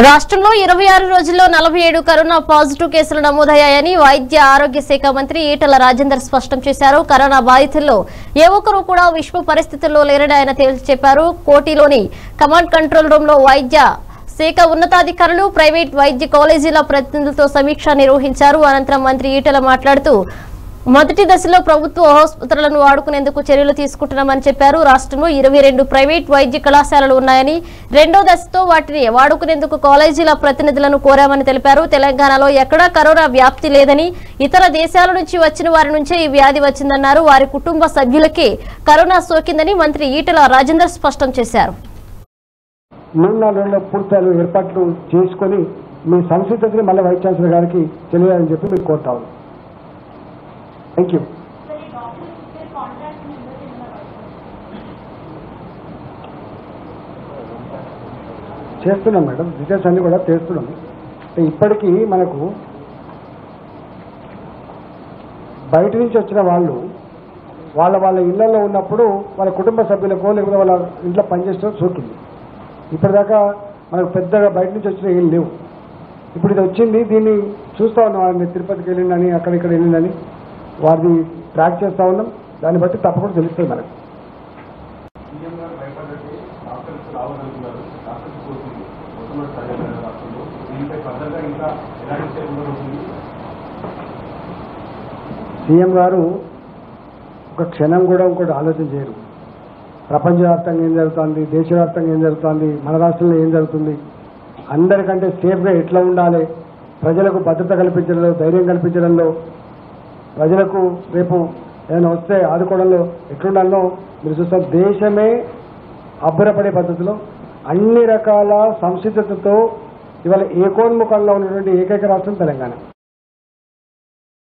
రాష్ట్రంలో ఇరవై ఆరు రోజుల్లో నలభై ఏడు కరోనా పాజిటివ్ కేసులు నమోదయ్యాయని వైద్య ఆరోగ్య శాఖ మంత్రి ఈటల రాజేందర్ స్పష్టం చేశారు. కరోనా బాధితుల్లో ఏ ఒక్కరూ కూడా విశ్వ పరిస్థితుల్లో లేరని ఆయన తేల్చి చెప్పారు. కోటిలోని కమాండ్ కంట్రోల్ రూమ్లో వైద్య శాఖ ఉన్నతాధికారులు ప్రైవేట్ వైద్య కాలేజీల ప్రతినిధులతో సమీక్ష నిర్వహించారు. అనంతరం మంత్రి ఈటల మాట్లాడుతూ మొదటి దశలో ప్రభుత్వ ఆసుపత్రులను వాడుకునేందుకు చర్యలు తీసుకుంటున్నామని చెప్పారు. రాష్ట్రంలో ఇరవై రెండు ప్రైవేట్ వైద్య కళాశాలలు ఉన్నాయని రెండో దశతో వాటిని వాడుకునేందుకు కాలేజీల ప్రతినిధులను కోరామని తెలిపారు. తెలంగాణలో ఎక్కడా కరోనా వ్యాప్తి లేదని ఇతర దేశాల నుంచి వచ్చిన వారి నుంచే ఈ వ్యాధి వచ్చిందన్నారు. వారి కుటుంబ సభ్యులకే కరోనా సోకిందని మంత్రి ఈటల రాజేందర్ స్పష్టం చేశారు. పూర్తి ఏర్పాట్లు చేసుకొని మీ సంసిద్ధతని మళ్ళీ వైస్ ఛాన్సలర్ గారికి తెలియాలని చెప్పి మీకు కోరుతా ఉన్నాం. థ్యాంక్ యూ చేస్తున్నాం మేడం. డీటెయిల్స్ అన్ని కూడా చేస్తున్నాం. ఇప్పటికీ మనకు బయట నుంచి వచ్చిన వాళ్ళు వాళ్ళ వాళ్ళ ఇళ్ళలో ఉన్నప్పుడు వాళ్ళ కుటుంబ సభ్యులకో లేకపోతే వాళ్ళ ఇంట్లో పనిచేస్తూ సోకింది ఇప్పటిదాకా మనకు పెద్దగా బయట నుంచి వచ్చిన ఏం లేవు. ఇప్పుడు ఇది వచ్చింది దీన్ని చూస్తూ ఉన్నాం. తిరుపతికి వెళ్ళిందని అక్కడ ఇక్కడ వెళ్ళిందని వారిని ట్రాక్ చేస్తూ ఉన్నాం. దాన్ని బట్టి తప్పకుండా తెలుస్తుంది మనకు. సీఎం గారు ఒక క్షణం కూడా ఇంకోటి ఆలోచన చేయరు. ప్రపంచవ్యాప్తంగా ఏం జరుగుతుంది? దేశవ్యాప్తంగా ఏం జరుగుతుంది? మన రాష్ట్రంలో ఏం జరుగుతుంది? అందరికంటే సేఫ్గా ఎట్లా ఉండాలి? ప్రజలకు భద్రత కల్పించడంలో ధైర్యం కల్పించడంలో ప్రజలకు రేపు ఏదైనా వస్తే ఆదుకోవడంలో ఎట్లుండాలో మీరు చూస్తారు. దేశమే అబ్బురపడే పద్ధతిలో అన్ని రకాల సంసిద్ధతతో ఇవాళ ఏకోన్ముఖంగా ఉన్నటువంటి ఏకైక రాష్ట్రం తెలంగాణ.